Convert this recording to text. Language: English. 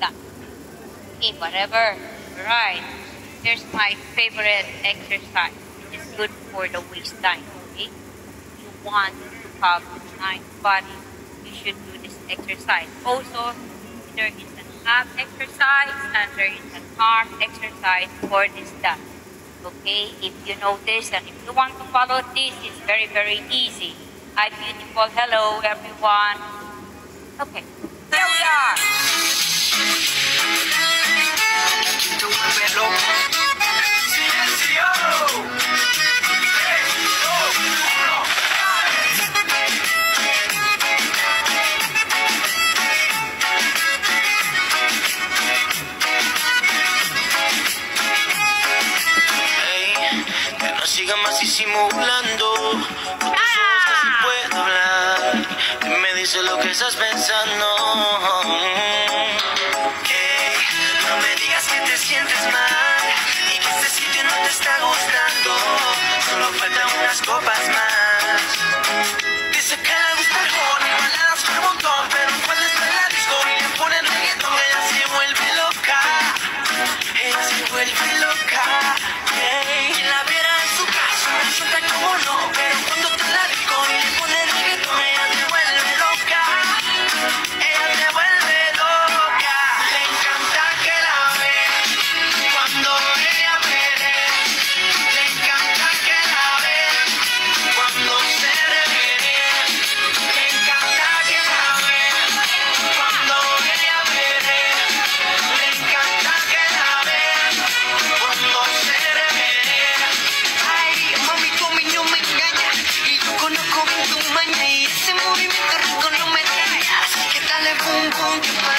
Done. Okay, whatever. Right. Here's my favorite exercise. It's good for the waistline. Okay? You want to have a nice body, you should do this exercise. Also, there is an ab exercise and there is an arm exercise for this done. Okay, if you know this and if you want to follow this, it's very, very easy. Hi, beautiful. Hello, everyone. Okay, que sigan más disimulando. Te sueltas y puedo hablar. Y me dice lo que estás pensando. Ey, no me digas que te sientes mal y que este sitio no te está gustando. Solo faltan unas copas más. Dice que le gusta el honey, baladas por montón, pero cuando está en la disco y le ponen reggaetón, ella se vuelve loca. Ella se vuelve loca. Conozco